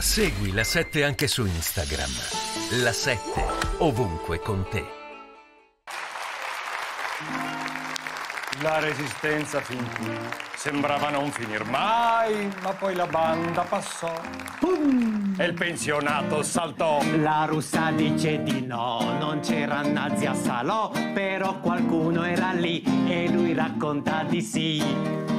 Segui la 7 anche su Instagram. La 7 ovunque con te. La resistenza fin qui sembrava non finir mai, ma poi la banda passò. E il pensionato saltò. La russa dice di no, non c'era nazi a Salò, però qualcuno era lì e lui racconta di sì.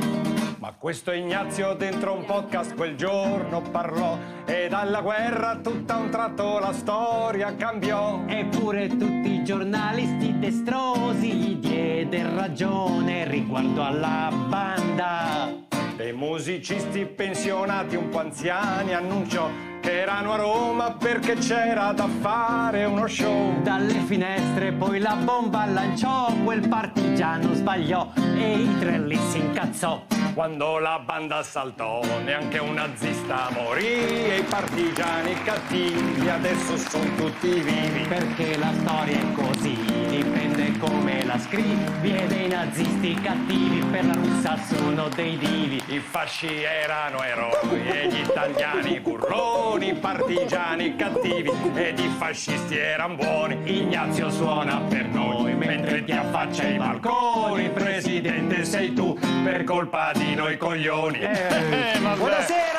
Questo Ignazio dentro un podcast quel giorno parlò e dalla guerra tutta un tratto la storia cambiò. Eppure tutti i giornalisti destrosi gli diede ragione riguardo alla banda. Dei musicisti pensionati un po' anziani annunciò che erano a Roma perché c'era da fare uno show. Dalle finestre poi la bomba lanciò, quel partigiano sbagliò e Hitler lì si incazzò. Quando la banda saltò, neanche un nazista morì e i partigiani cattivi adesso sono tutti vivi. Perché la storia è così, dipende come la scrivi e dei nazisti cattivi per la russa sono dei divi. I fasci erano eroi e gli italiani burloni, i partigiani cattivi ed i fascisti erano buoni. Ignazio suona per noi mentre ti affaccia ai balconi. Presidente sei tu per colpa di noi coglioni. Eh, vabbè. buonasera! Buonasera!